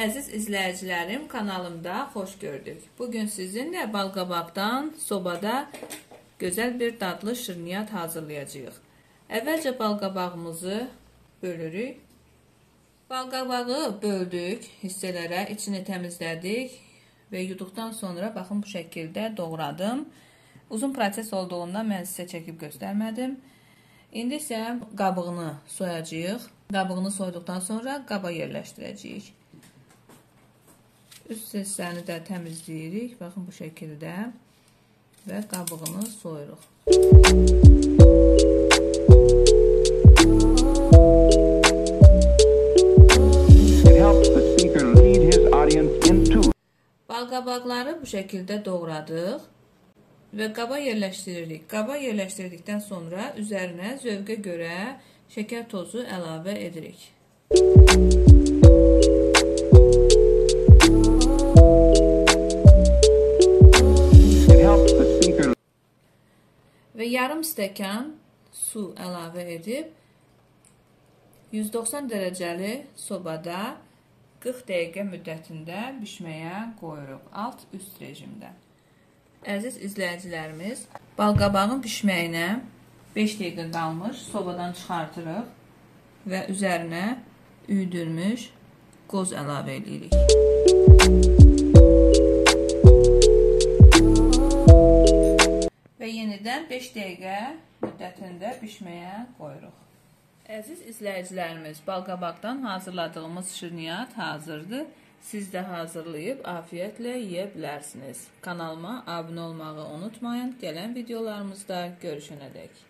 əziz izləyicilərim, kanalımda xoş gördük. Bugün sizinlə balqabaqdan sobada gözəl bir dadlı şirniyyat hazırlayacağıq. Əvvəlcə balqabağımızı bölürük. Balqabağı böldük hissələrə, içini təmizlədik və yuduqdan sonra baxın bu şəkildə doğradım. Uzun proses olduğundan mən sizə çəkib göstərmədim. İndi isə qabığını soyacağıq. Qabığını soyduqdan sonra qaba yerləşdirəcəyik. Üst hissəni də təmizləyirik. Baxın bu şəkildə və qabığını soyuruq. Balqabaqları bu şəkildə doğradıq və qaba yerləşdiririk. Qaba yerləşdirdikdən sonra üzərinə zövqə görə şəkər tozu əlavə edirik. Və yarım stəkan su əlavə edib 190 dərəcəli sobada 40 dəqiqə müddətində bişməyə qoyuruq. Alt-üst rejimdə. Əziz izləyicilərimiz, balqabağın bişməyinə 5 dəqiqə qalmış sobadan çıxartırıq və üzərinə üyüdülmüş qoz əlavə edirik. Yenidən 5 dəqiqə müddətində bişməyə qoyuruq. Əziz izləyicilərimiz, balqabaqdan hazırladığımız şirniyyat hazırdır. Siz də hazırlayıb afiyətlə yeyə bilərsiniz. Kanalıma abunə olmağı unutmayın. Gələn videolarımızda görüşənədək.